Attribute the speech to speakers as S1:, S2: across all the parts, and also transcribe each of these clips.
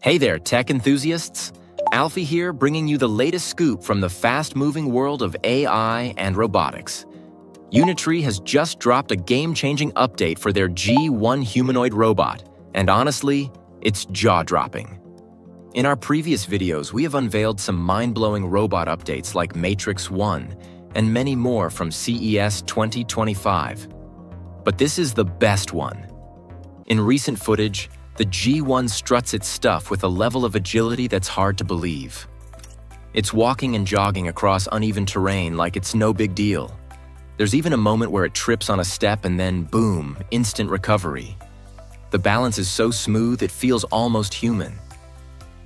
S1: Hey there, tech enthusiasts! Alfie here, bringing you the latest scoop from the fast moving world of AI and robotics. Unitree has just dropped a game changing update for their G1 humanoid robot, and honestly, it's jaw dropping. In our previous videos, we have unveiled some mind blowing robot updates like Matrix 1 and many more from CES 2025. But this is the best one. In recent footage, the G1 struts its stuff with a level of agility that's hard to believe. It's walking and jogging across uneven terrain like it's no big deal. There's even a moment where it trips on a step and then, boom, instant recovery. The balance is so smooth it feels almost human.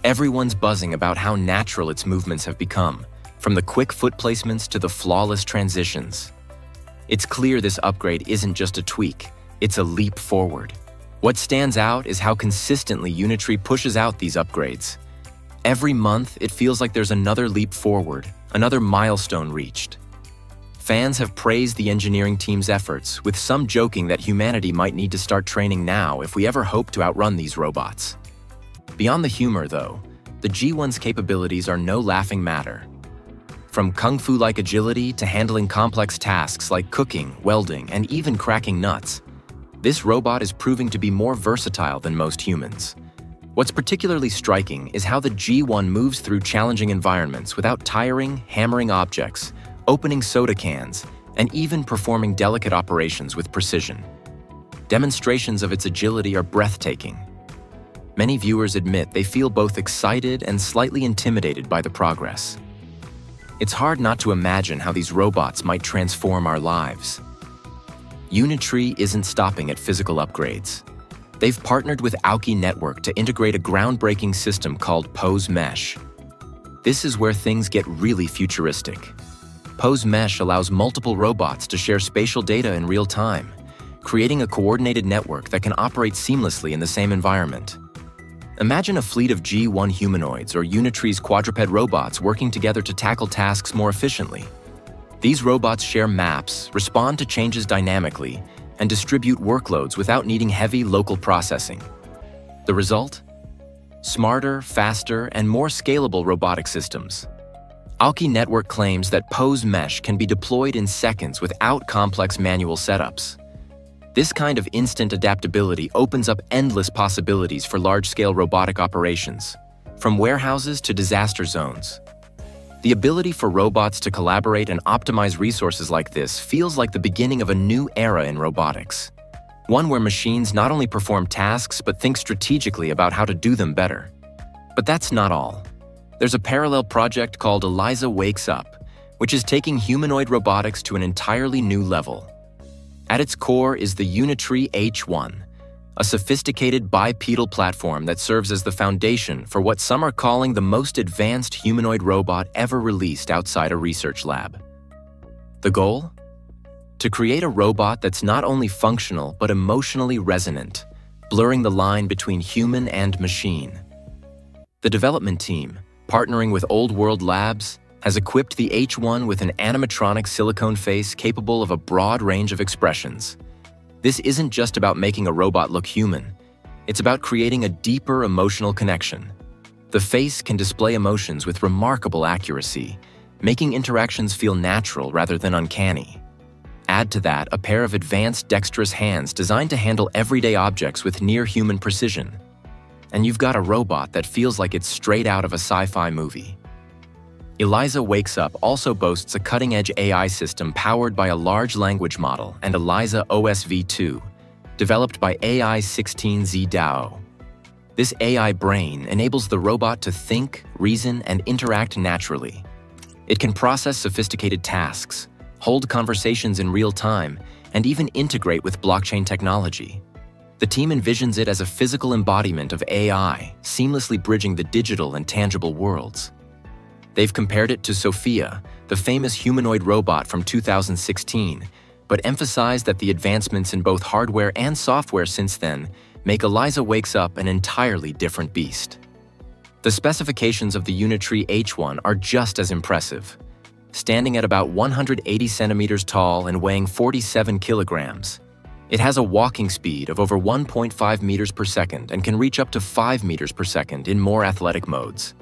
S1: Everyone's buzzing about how natural its movements have become, from the quick foot placements to the flawless transitions. It's clear this upgrade isn't just a tweak, it's a leap forward. What stands out is how consistently Unitree pushes out these upgrades. Every month, it feels like there's another leap forward, another milestone reached. Fans have praised the engineering team's efforts, with some joking that humanity might need to start training now if we ever hope to outrun these robots. Beyond the humor, though, the G1's capabilities are no laughing matter. From kung fu like agility to handling complex tasks like cooking, welding, and even cracking nuts, this robot is proving to be more versatile than most humans. What's particularly striking is how the G1 moves through challenging environments without tiring, hammering objects, opening soda cans, and even performing delicate operations with precision. Demonstrations of its agility are breathtaking. Many viewers admit they feel both excited and slightly intimidated by the progress. It's hard not to imagine how these robots might transform our lives. Unitree isn't stopping at physical upgrades. They've partnered with Auki Network to integrate a groundbreaking system called Pose Mesh. This is where things get really futuristic. Pose Mesh allows multiple robots to share spatial data in real time, creating a coordinated network that can operate seamlessly in the same environment. Imagine a fleet of G1 humanoids or Unitree's quadruped robots working together to tackle tasks more efficiently. These robots share maps, respond to changes dynamically, and distribute workloads without needing heavy local processing. The result? Smarter, faster, and more scalable robotic systems. Auki Network claims that Pose Mesh can be deployed in seconds without complex manual setups. This kind of instant adaptability opens up endless possibilities for large-scale robotic operations, from warehouses to disaster zones. The ability for robots to collaborate and optimize resources like this feels like the beginning of a new era in robotics. One where machines not only perform tasks but think strategically about how to do them better. But that's not all. There's a parallel project called Eliza Wakes Up, which is taking humanoid robotics to an entirely new level. At its core is the Unitree H1, a sophisticated bipedal platform that serves as the foundation for what some are calling the most advanced humanoid robot ever released outside a research lab. The goal? To create a robot that's not only functional but emotionally resonant, blurring the line between human and machine. The development team, partnering with Old World Labs, has equipped the H1 with an animatronic silicone face capable of a broad range of expressions – this isn't just about making a robot look human. It's about creating a deeper emotional connection. The face can display emotions with remarkable accuracy, making interactions feel natural rather than uncanny. Add to that a pair of advanced dexterous hands designed to handle everyday objects with near-human precision. And you've got a robot that feels like it's straight out of a sci-fi movie. Eliza Wakes Up also boasts a cutting-edge AI system powered by a large language model and Eliza OSV2, developed by AI16Z DAO. This AI brain enables the robot to think, reason, and interact naturally. It can process sophisticated tasks, hold conversations in real time, and even integrate with blockchain technology. The team envisions it as a physical embodiment of AI, seamlessly bridging the digital and tangible worlds. They've compared it to Sophia, the famous humanoid robot from 2016, but emphasized that the advancements in both hardware and software since then make Eliza Wakes Up an entirely different beast. The specifications of the Unitree H1 are just as impressive. Standing at about 180 centimeters tall and weighing 47 kilograms, It has a walking speed of over 1.5 meters per second and can reach up to 5 meters per second in more athletic modes.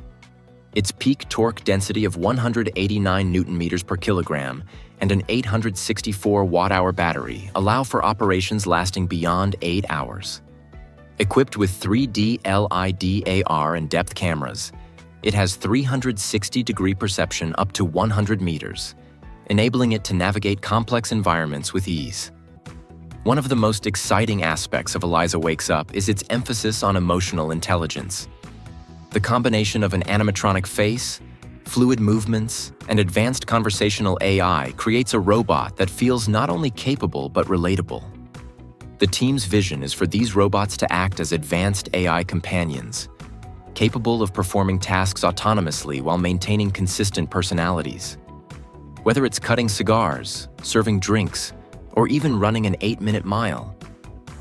S1: Its peak torque density of 189 newton meters per kilogram and an 864 watt-hour battery allow for operations lasting beyond 8 hours. Equipped with 3D LiDAR and depth cameras, it has 360-degree perception up to 100 meters, enabling it to navigate complex environments with ease. One of the most exciting aspects of Eliza Wakes Up is its emphasis on emotional intelligence. The combination of an animatronic face, fluid movements, and advanced conversational AI creates a robot that feels not only capable but relatable. The team's vision is for these robots to act as advanced AI companions, capable of performing tasks autonomously while maintaining consistent personalities. Whether it's cutting cigars, serving drinks, or even running an 8-minute mile.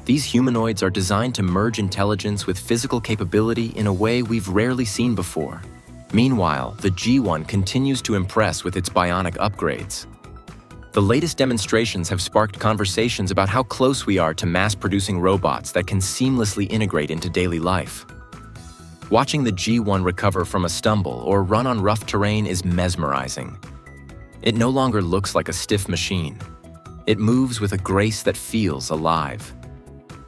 S1: These humanoids are designed to merge intelligence with physical capability in a way we've rarely seen before. Meanwhile, the G1 continues to impress with its bionic upgrades. The latest demonstrations have sparked conversations about how close we are to mass-producing robots that can seamlessly integrate into daily life. Watching the G1 recover from a stumble or run on rough terrain is mesmerizing. It no longer looks like a stiff machine. It moves with a grace that feels alive.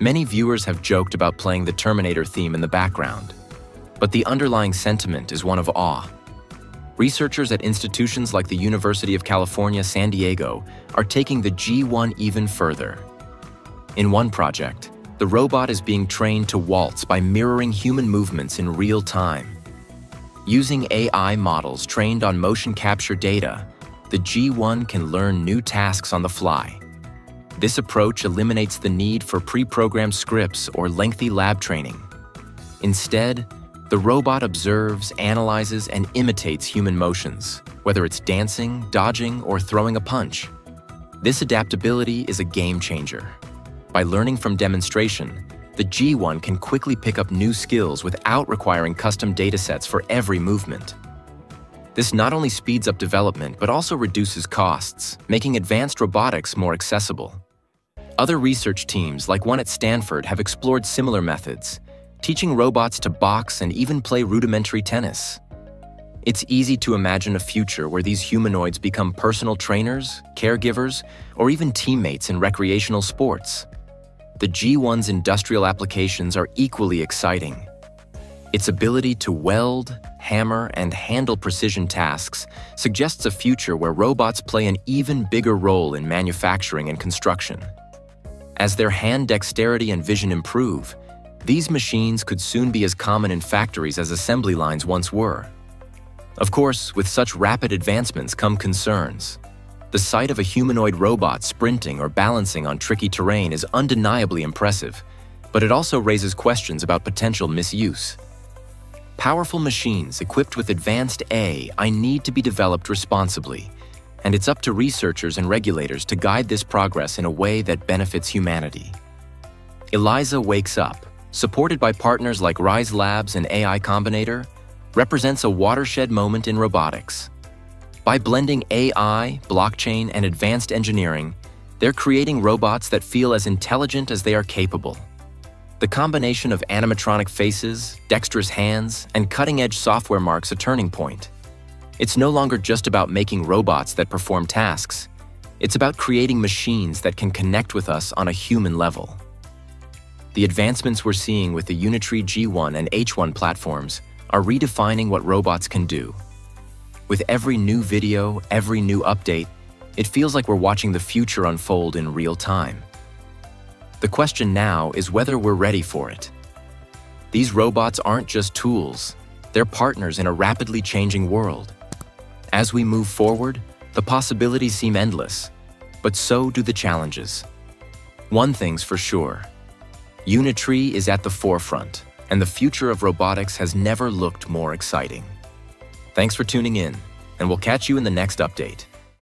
S1: Many viewers have joked about playing the Terminator theme in the background, but the underlying sentiment is one of awe. Researchers at institutions like the University of California, San Diego are taking the G1 even further. In one project, the robot is being trained to waltz by mirroring human movements in real time. Using AI models trained on motion capture data, the G1 can learn new tasks on the fly. This approach eliminates the need for pre-programmed scripts or lengthy lab training. Instead, the robot observes, analyzes, and imitates human motions, whether it's dancing, dodging, or throwing a punch. This adaptability is a game changer. By learning from demonstration, the G1 can quickly pick up new skills without requiring custom datasets for every movement. This not only speeds up development, but also reduces costs, making advanced robotics more accessible. Other research teams, like one at Stanford, have explored similar methods, teaching robots to box and even play rudimentary tennis. It's easy to imagine a future where these humanoids become personal trainers, caregivers, or even teammates in recreational sports. The G1's industrial applications are equally exciting. Its ability to weld, hammer, and handle precision tasks suggests a future where robots play an even bigger role in manufacturing and construction. As their hand dexterity and vision improve, these machines could soon be as common in factories as assembly lines once were. Of course, with such rapid advancements come concerns. The sight of a humanoid robot sprinting or balancing on tricky terrain is undeniably impressive, but it also raises questions about potential misuse. Powerful machines equipped with advanced AI need to be developed responsibly, and it's up to researchers and regulators to guide this progress in a way that benefits humanity. Eliza Wakes Up, supported by partners like Rise Labs and AI Combinator, represents a watershed moment in robotics. By blending AI, blockchain, and advanced engineering, they're creating robots that feel as intelligent as they are capable. The combination of animatronic faces, dexterous hands, and cutting-edge software marks a turning point. It's no longer just about making robots that perform tasks. It's about creating machines that can connect with us on a human level. The advancements we're seeing with the Unitree G1 and H1 platforms are redefining what robots can do. With every new video, every new update, it feels like we're watching the future unfold in real time. The question now is whether we're ready for it. These robots aren't just tools, they're partners in a rapidly changing world. As we move forward, the possibilities seem endless, but so do the challenges. One thing's for sure, Unitree is at the forefront, and the future of robotics has never looked more exciting. Thanks for tuning in, and we'll catch you in the next update.